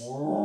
Whoa.